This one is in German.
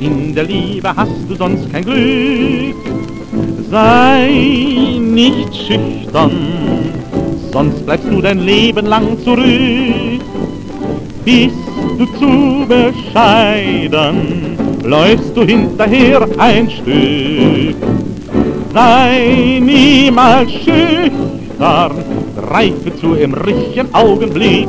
In der Liebe hast du sonst kein Glück. Sei nicht schüchtern, sonst bleibst du dein Leben lang zurück. Bist du zu bescheiden, läufst du hinterher ein Stück. Sei niemals schüchtern, greife zu im richtigen Augenblick.